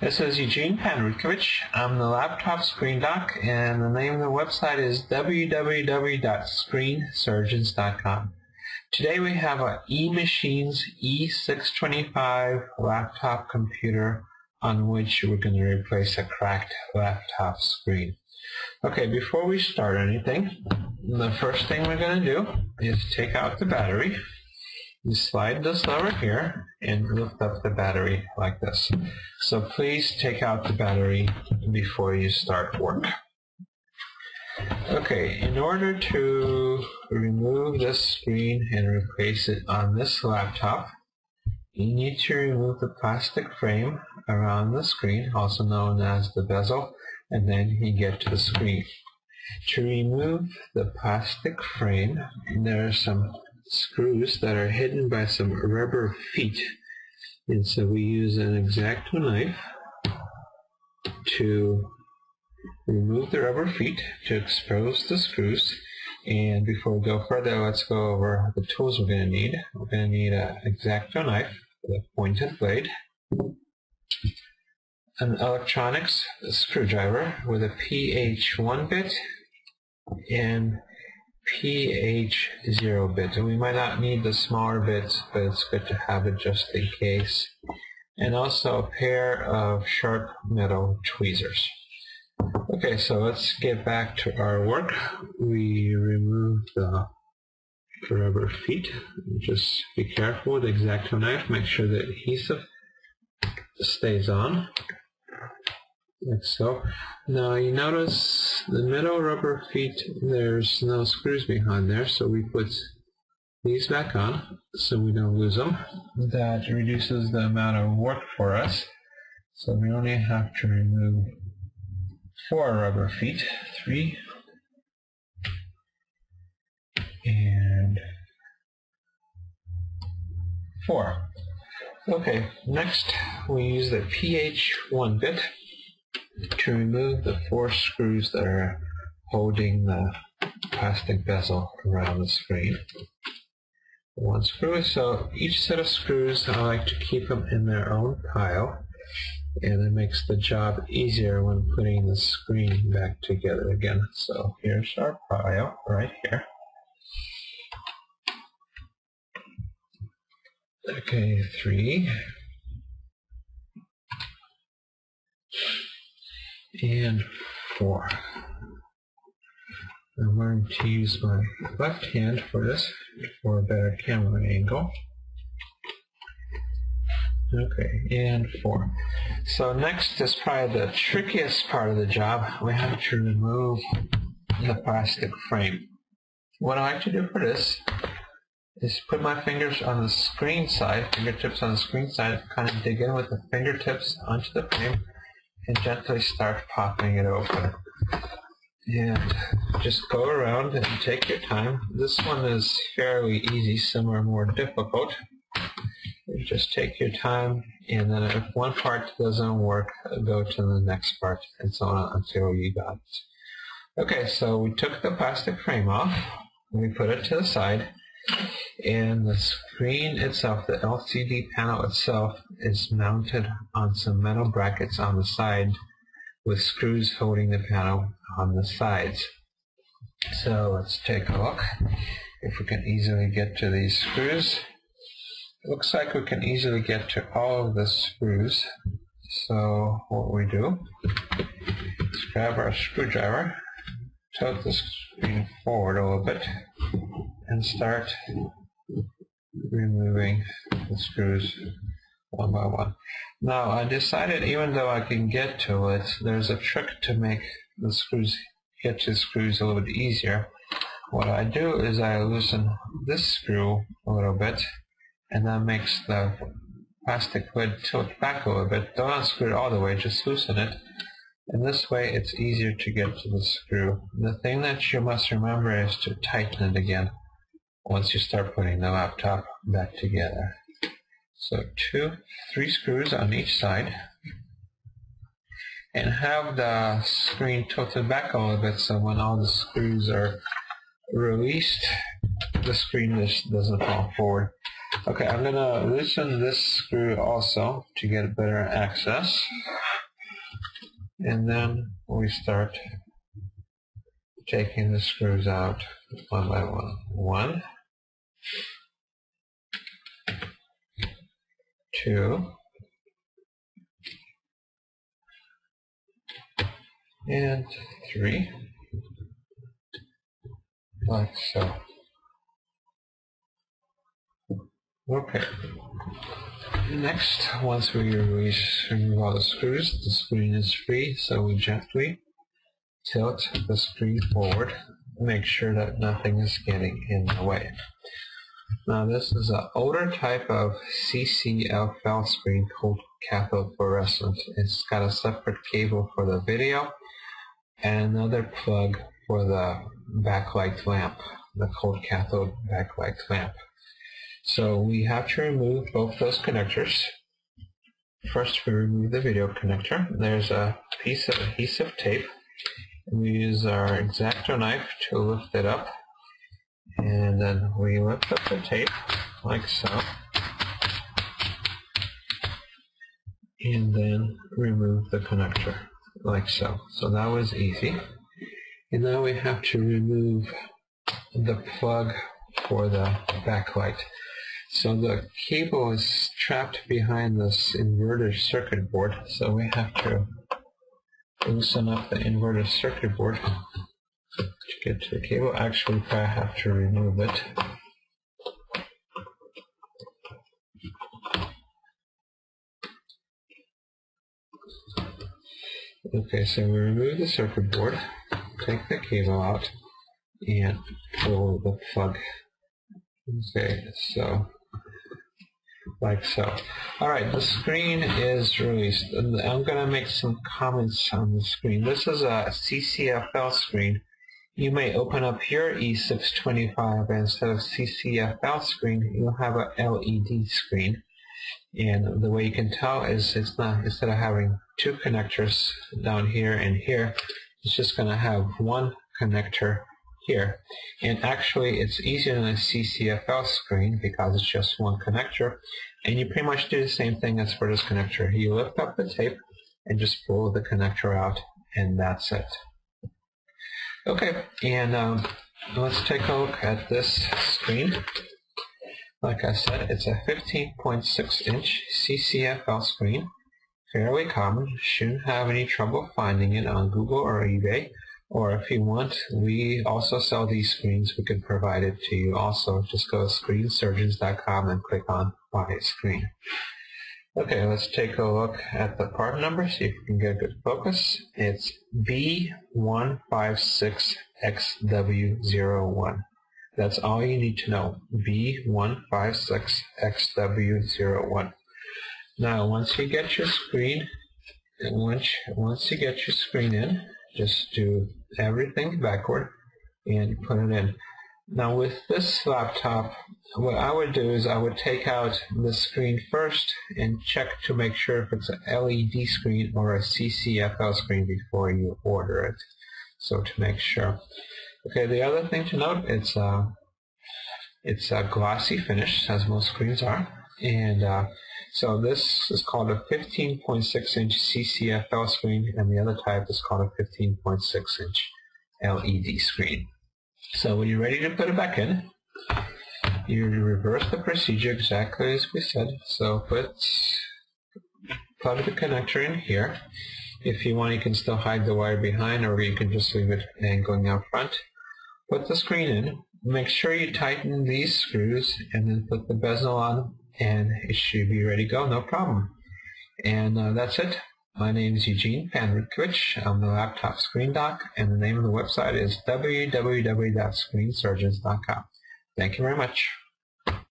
This is Eugene Panrutkovich. I'm the laptop screen doc, and the name of the website is www.screensurgeons.com. Today we have a eMachines E625 laptop computer on which we're going to replace a cracked laptop screen. Okay, before we start anything, the first thing we're going to do is take out the battery. You slide this lever here and lift up the battery like this. So please take out the battery before you start work. Okay, in order to remove this screen and replace it on this laptop, you need to remove the plastic frame around the screen, also known as the bezel, and then you get to the screen. To remove the plastic frame, there are some screws that are hidden by some rubber feet. And so we use an X-Acto knife to remove the rubber feet to expose the screws. And before we go further, let's go over the tools we're going to need. We're going to need an X-Acto knife with a pointed blade, an electronics screwdriver with a PH1 bit, and PH0 bit. And we might not need the smaller bits, but it's good to have it just in case. And also a pair of sharp metal tweezers. Okay, so let's get back to our work. We remove the rubber feet. Just be careful with the X-Acto knife. Make sure the adhesive stays on like so. Now you notice the middle rubber feet, there's no screws behind there, so we put these back on so we don't lose them. That reduces the amount of work for us. So we only have to remove four rubber feet, three, and four. Okay, next we use the PH1 bit to remove the four screws that are holding the plastic bezel around the screen. One screw, so each set of screws I like to keep them in their own pile and it makes the job easier when putting the screen back together again. So here's our pile right here. Okay, three, and 4. I'm going to use my left hand for this for a better camera angle. Okay, and 4. So next is probably the trickiest part of the job. We have to remove the plastic frame. What I like to do for this is put my fingers on the screen side, fingertips on the screen side, kind of dig in with the fingertips onto the frame and gently start popping it open. And just go around and take your time. This one is fairly easy, some are more difficult. Just take your time and then if one part doesn't work, go to the next part and so on until you got it. Okay, so we took the plastic frame off, and we put it to the side, and the screen itself, the LCD panel itself, is mounted on some metal brackets on the side with screws holding the panel on the sides. So let's take a look if we can easily get to these screws. It looks like we can easily get to all of the screws. So what we do is grab our screwdriver, tilt the screen forward a little bit, and start removing the screws one by one. Now I decided even though I can get to it, there's a trick to make the screws get to the screws a little bit easier. What I do is I loosen this screw a little bit and that makes the plastic lid tilt back a little bit. Don't unscrew it all the way, just loosen it. And this way it's easier to get to the screw. The thing that you must remember is to tighten it again once you start putting the laptop back together. So two, three screws on each side and have the screen tilted back a little bit so when all the screws are released the screen just doesn't fall forward. Okay, I'm going to loosen this screw also to get better access. And then we start taking the screws out one by one. One, two, and three, like so. Okay. Next, once we remove all the screws, the screen is free, so we gently tilt the screen forward, make sure that nothing is getting in the way. Now this is an older type of CCFL screen called cathode fluorescent. It's got a separate cable for the video and another plug for the backlight lamp, the cold cathode backlight lamp. So we have to remove both those connectors. First we remove the video connector. There's a piece of adhesive tape. We use our X-Acto knife to lift it up. And then we lift up the tape like so. And then remove the connector like so. So that was easy. And now we have to remove the plug for the backlight. So the cable is trapped behind this inverter circuit board, so we have to loosen up the inverter circuit board to get to the cable. Actually, I have to remove it. Okay, so we remove the circuit board, take the cable out, and pull the plug. Okay, so like so. Alright, the screen is released. I'm going to make some comments on the screen. This is a CCFL screen. You may open up your E625 instead of CCFL screen, you'll have a LED screen. And the way you can tell is it's not, instead of having two connectors down here and here, it's just going to have one connector here. And actually, it's easier than a CCFL screen because it's just one connector. And you pretty much do the same thing as for this connector. You lift up the tape and just pull the connector out, and that's it. Okay, and um, let's take a look at this screen. Like I said, it's a 15.6 inch CCFL screen. Fairly common, shouldn't have any trouble finding it on Google or eBay. Or if you want, we also sell these screens. We can provide it to you also. Just go to screensurgeons.com and click on Buy Screen. Okay, let's take a look at the part number, see if we can get a good focus. It's B156XW01. That's all you need to know, B156XW01. Now, once you get your screen, once, once you get your screen in, just do everything backward and put it in. Now with this laptop, what I would do is I would take out the screen first and check to make sure if it's an LED screen or a CCFL screen before you order it. So to make sure. Okay, the other thing to note, it's a, uh, it's a glossy finish, as most screens are. And uh, so this is called a 15.6 inch CCFL screen and the other type is called a 15.6 inch LED screen. So when you're ready to put it back in, you reverse the procedure exactly as we said. So put plug the connector in here. If you want, you can still hide the wire behind, or you can just leave it dangling out front. Put the screen in. Make sure you tighten these screws, and then put the bezel on and it should be ready to go, no problem. And uh, that's it. My name is Eugene Panrutkovich. I'm the laptop screen doc, and the name of the website is www.screensurgeons.com. Thank you very much.